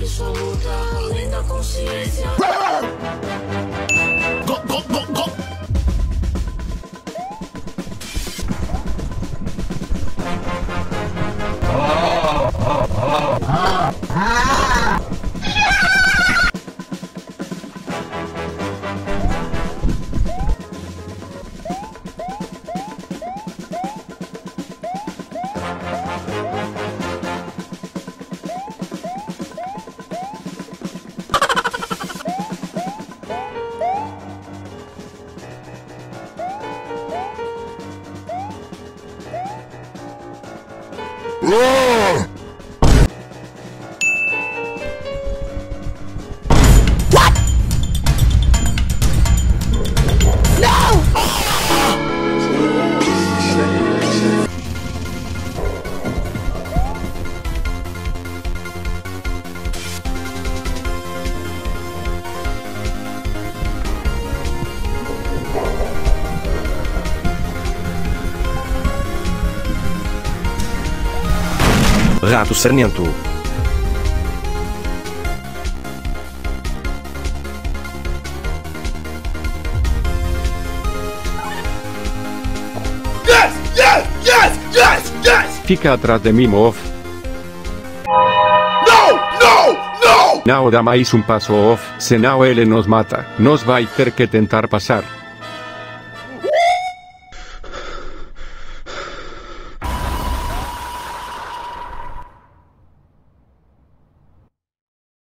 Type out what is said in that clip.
absoluta, além da consciência. Roar! Rato Sarmento. Yes! Yes! Yes! Yes! Yes! Fica atrás de mim, Moff. No! No! No! Não dá mais um passo off, senão ele nos mata. Nos vai ter que tentar passar.